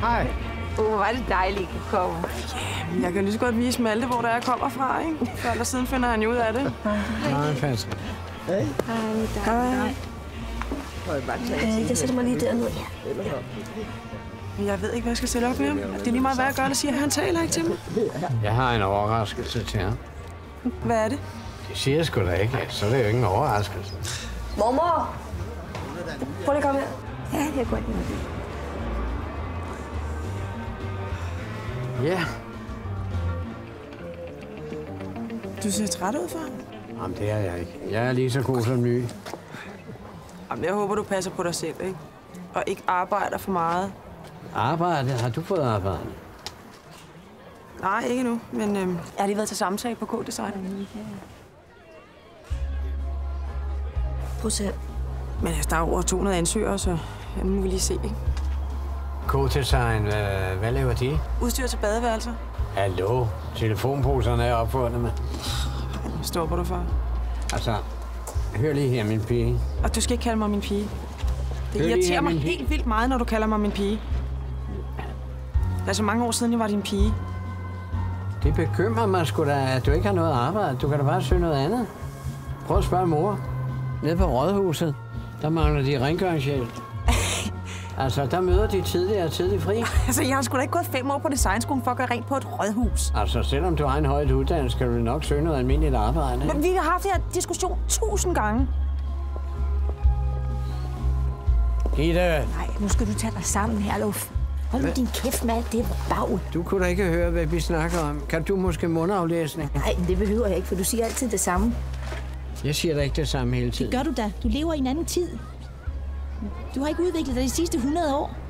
Hej. Åh, oh, hvor er det dejligt, at I kan komme. Jeg kan lige så godt vise Malte, hvor der jeg kommer fra, ikke? Før eller siden finder han jo ud af det. Nej, fast. Hej, Hej. Jeg sætter mig lige derned. Ja. Jeg ved ikke, hvad jeg skal stille op med ham. Det er lige meget, hvad jeg gør eller siger. Han taler ikke til mig. Jeg har en overraskelse til ham. Hvad er det? Det siger jeg sgu da ikke, så er det jo ingen overraskelse. Mormor! Prøv lige at komme her. Ja, jeg går ind. Ja, Du ser træt ud for ham. Jamen, det er jeg ikke. Jeg er lige så god som ny. Jamen, jeg håber, du passer på dig selv, ikke? Og ikke arbejder for meget. Arbejde? Har du fået arbejde? Nej, ikke nu, men øhm, jeg har lige været til samtale på K-Design. Prøv. Men altså, der er over 200 ansøgere, så ja, nu må vi lige se, ikke? K-Design, hvad, hvad laver de? Udstyr til badeværelser. Hallo, telefonposerne er opfundet med. Hvad stopper du for? Altså, hør lige her, min pige. Og du skal ikke kalde mig min pige. Det Hør irriterer her, mig helt vildt meget, når du kalder mig min pige. Det er så mange år siden, jeg var din pige. Det bekymrer mig sgu da, at du ikke har noget arbejde. Du kan da bare søge noget andet. Prøv at spørge mor. Nede på Rådhuset, der mangler de rengøringshjælp. Altså, der møder de tidligere og tidlig fri. Altså, jeg har sgu da ikke gået fem år på designskolen for at gøre rent på et rådhus. Altså, selvom du har en højt uddannelse, skal du nok søge noget almindeligt arbejde. ikke? Men vi har haft den her diskussion tusind gange. Gitte, Nej, nu skal du tage dig sammen, Herluf. Hold nu din kæft med alt det bag. du kunne da ikke høre, hvad vi snakker om. Kan du måske mundaflæsning? Nej, det behøver jeg ikke, for du siger altid det samme. Jeg siger da ikke det samme hele tiden. Gør du da? Du lever i en anden tid. Du har ikke udviklet dig de sidste 100 år.